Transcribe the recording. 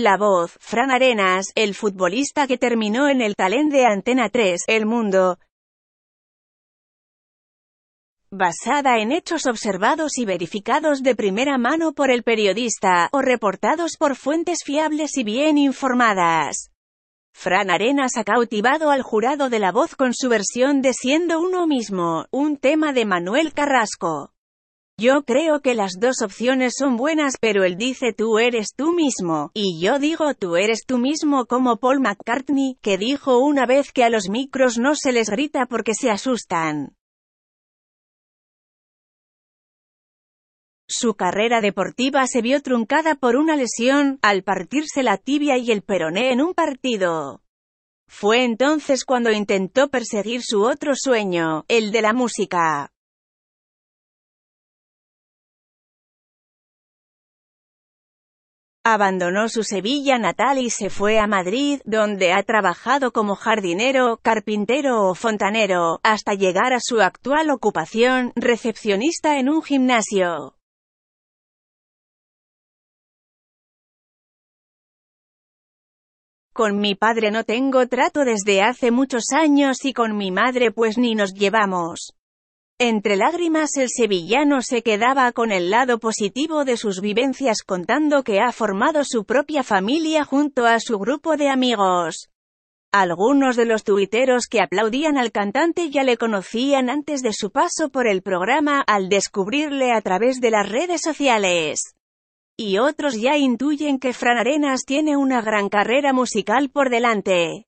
La voz, Fran Arenas, el futbolista que terminó en el talent de Antena 3, El Mundo, basada en hechos observados y verificados de primera mano por el periodista, o reportados por fuentes fiables y bien informadas. Fran Arenas ha cautivado al jurado de la voz con su versión de Siendo uno mismo, un tema de Manuel Carrasco. Yo creo que las dos opciones son buenas pero él dice tú eres tú mismo, y yo digo tú eres tú mismo como Paul McCartney, que dijo una vez que a los micros no se les grita porque se asustan. Su carrera deportiva se vio truncada por una lesión, al partirse la tibia y el peroné en un partido. Fue entonces cuando intentó perseguir su otro sueño, el de la música. Abandonó su Sevilla natal y se fue a Madrid, donde ha trabajado como jardinero, carpintero o fontanero, hasta llegar a su actual ocupación, recepcionista en un gimnasio. Con mi padre no tengo trato desde hace muchos años y con mi madre pues ni nos llevamos. Entre lágrimas el sevillano se quedaba con el lado positivo de sus vivencias contando que ha formado su propia familia junto a su grupo de amigos. Algunos de los tuiteros que aplaudían al cantante ya le conocían antes de su paso por el programa, al descubrirle a través de las redes sociales y otros ya intuyen que Fran Arenas tiene una gran carrera musical por delante.